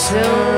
silver